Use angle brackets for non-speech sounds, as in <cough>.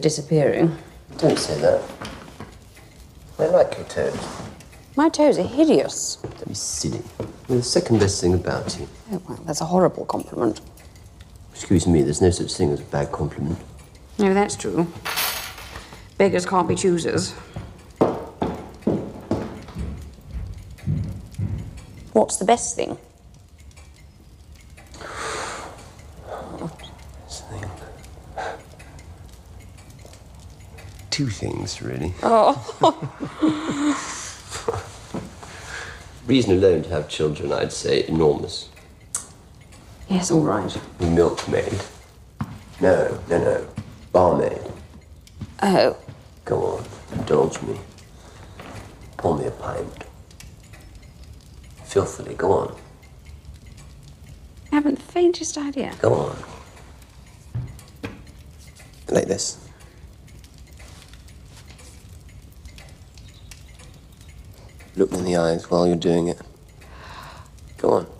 disappearing. Don't say that. I like your toes. My toes are hideous. Don't be silly. They're the second best thing about you. Oh, well, that's a horrible compliment. Excuse me, there's no such thing as a bad compliment. No, that's true. Beggars can't be choosers. What's the best? Thing. Two things, really. <laughs> Oh. <laughs> Reason alone to have children, I'd say, enormous. yes, all right. Milkmaid. No, no, no. Barmaid. Oh, Go on, indulge me. Pour me a pint. Filthily, go on, I haven't the faintest idea. go on. Like this. Look me in the eyes while you're doing it. Go on.